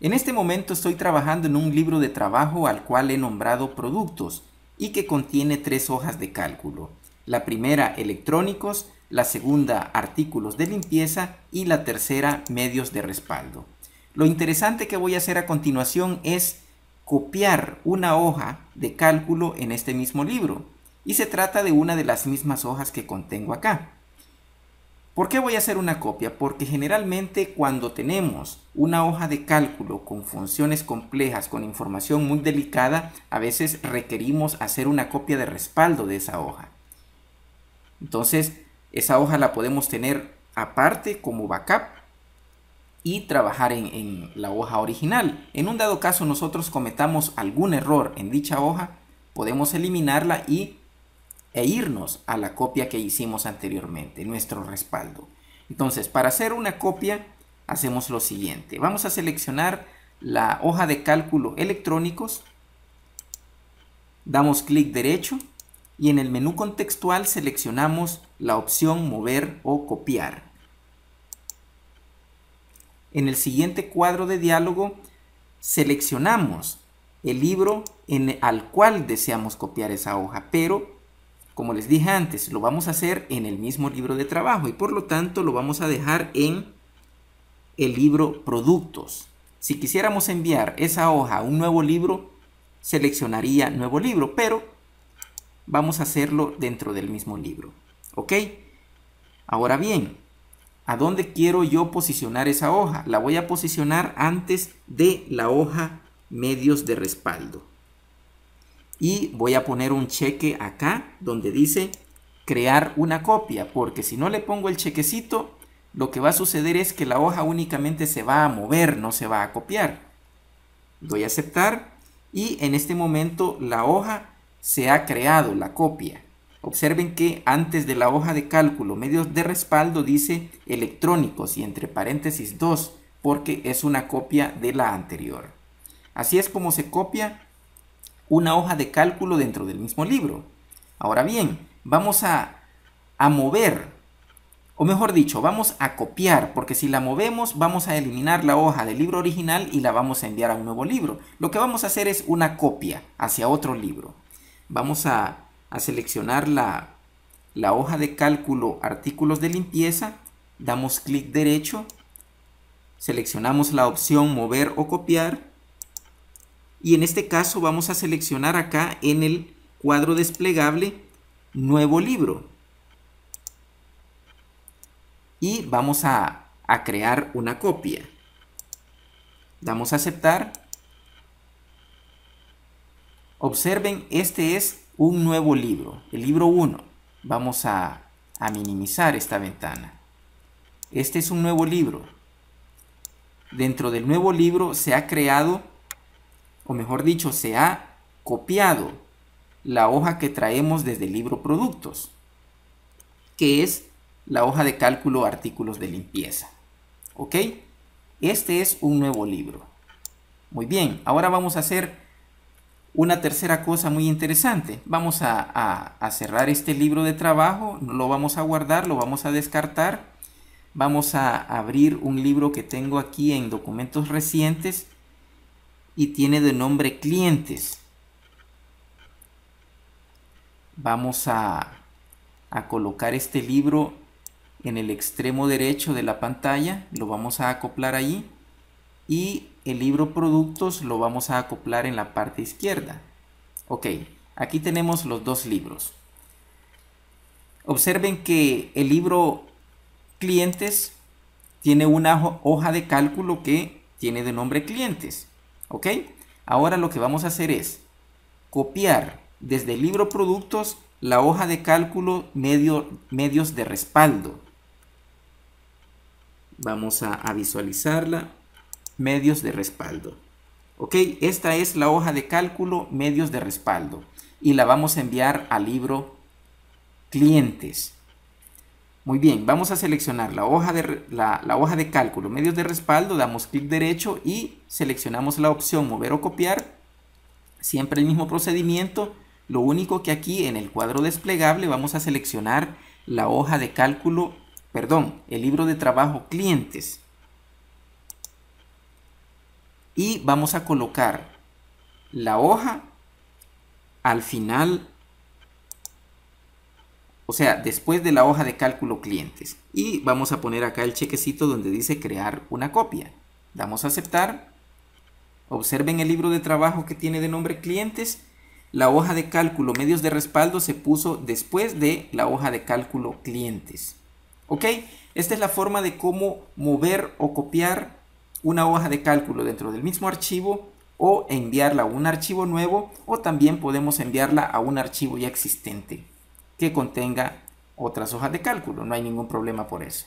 En este momento estoy trabajando en un libro de trabajo al cual he nombrado productos y que contiene tres hojas de cálculo. La primera electrónicos, la segunda artículos de limpieza y la tercera medios de respaldo. Lo interesante que voy a hacer a continuación es copiar una hoja de cálculo en este mismo libro y se trata de una de las mismas hojas que contengo acá. ¿Por qué voy a hacer una copia? Porque generalmente cuando tenemos una hoja de cálculo con funciones complejas, con información muy delicada, a veces requerimos hacer una copia de respaldo de esa hoja. Entonces, esa hoja la podemos tener aparte como backup y trabajar en, en, la hoja original. En un dado caso nosotros cometamos algún error en dicha hoja, podemos eliminarla y e irnos a la copia que hicimos anteriormente, nuestro respaldo. Entonces, para hacer una copia, hacemos lo siguiente. Vamos a seleccionar la hoja de cálculo electrónicos, damos clic derecho y en el menú contextual seleccionamos la opción mover o copiar. En el siguiente cuadro de diálogo seleccionamos el libro en, al cual deseamos copiar esa hoja, pero como les dije antes, lo vamos a hacer en el mismo libro de trabajo y por lo tanto lo vamos a dejar en el libro productos. Si quisiéramos enviar esa hoja a un nuevo libro, seleccionaría nuevo libro, pero vamos a hacerlo dentro del mismo libro. ¿Ok? Ahora bien, ¿a dónde quiero yo posicionar esa hoja? La voy a posicionar antes de la hoja medios de respaldo y voy a poner un cheque acá donde dice crear una copia porque si no le pongo el chequecito lo que va a suceder es que la hoja únicamente se va a mover no se va a copiar. Doy a aceptar y en este momento la hoja se ha creado la copia. Observen que antes de la hoja de cálculo medios de respaldo dice electrónicos y entre paréntesis 2 porque es una copia de la anterior. Así es como se copia una hoja de cálculo dentro del mismo libro. Ahora bien, vamos a, mover, o mejor dicho, vamos a copiar, porque si la movemos vamos a eliminar la hoja del libro original y la vamos a enviar a un nuevo libro. Lo que vamos a hacer es una copia hacia otro libro. Vamos a, a seleccionar la, la hoja de cálculo artículos de limpieza, damos clic derecho, seleccionamos la opción mover o copiar y en este caso vamos a seleccionar acá en el cuadro desplegable nuevo libro. Y vamos a, a crear una copia. Damos a aceptar. Observen este es un nuevo libro el libro 1 vamos a, a minimizar esta ventana. Este es un nuevo libro. Dentro del nuevo libro se ha creado o mejor dicho, se ha copiado la hoja que traemos desde el libro productos, que es la hoja de cálculo artículos de limpieza. ¿Ok? Este es un nuevo libro. Muy bien, ahora vamos a hacer una tercera cosa muy interesante. Vamos a, cerrar este libro de trabajo, lo vamos a guardar, lo vamos a descartar. Vamos a abrir un libro que tengo aquí en documentos recientes y tiene de nombre clientes. Vamos a, a colocar este libro en el extremo derecho de la pantalla, lo vamos a acoplar ahí y el libro productos lo vamos a acoplar en la parte izquierda. Ok, aquí tenemos los dos libros. Observen que el libro clientes tiene una hoja de cálculo que tiene de nombre clientes. ¿Ok? Ahora lo que vamos a hacer es copiar desde el libro productos la hoja de cálculo medios de respaldo. Vamos a, a visualizarla. Medios de respaldo. ¿Ok? Esta es la hoja de cálculo medios de respaldo. Y la vamos a enviar al libro clientes. Muy bien, vamos a seleccionar la hoja, de, la, hoja de cálculo, medios de respaldo, damos clic derecho y seleccionamos la opción mover o copiar. Siempre el mismo procedimiento, lo único que aquí en el cuadro desplegable vamos a seleccionar la hoja de cálculo, perdón, el libro de trabajo clientes. y vamos a colocar la hoja al final, o sea, después de la hoja de cálculo clientes. Y vamos a poner acá el chequecito donde dice crear una copia. Damos a aceptar. Observen el libro de trabajo que tiene de nombre clientes. La hoja de cálculo medios de respaldo se puso después de la hoja de cálculo clientes. ¿Ok? Esta es la forma de cómo mover o copiar una hoja de cálculo dentro del mismo archivo o enviarla a un archivo nuevo o también podemos enviarla a un archivo ya existente que contenga otras hojas de cálculo. No hay ningún problema por eso.